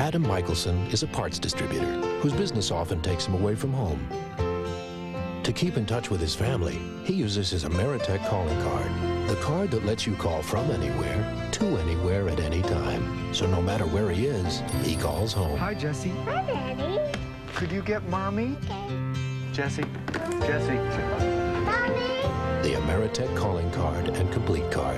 Adam Michelson is a parts distributor whose business often takes him away from home. To keep in touch with his family, he uses his Ameritech calling card, the card that lets you call from anywhere to anywhere at any time. So no matter where he is, he calls home. Hi, Jesse. Hi, Daddy. Could you get mommy? Okay. Jesse. Jesse. Mommy. The Ameritech calling card and complete card.